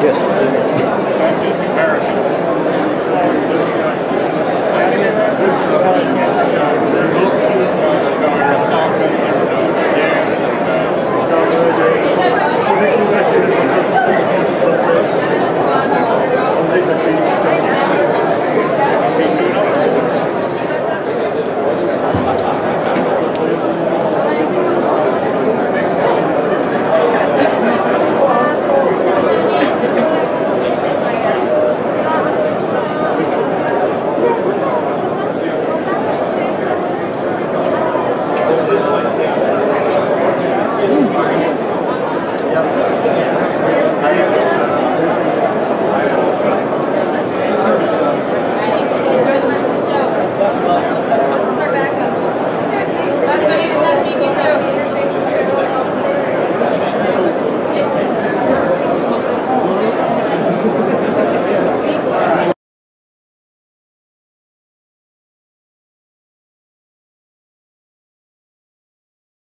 Yes.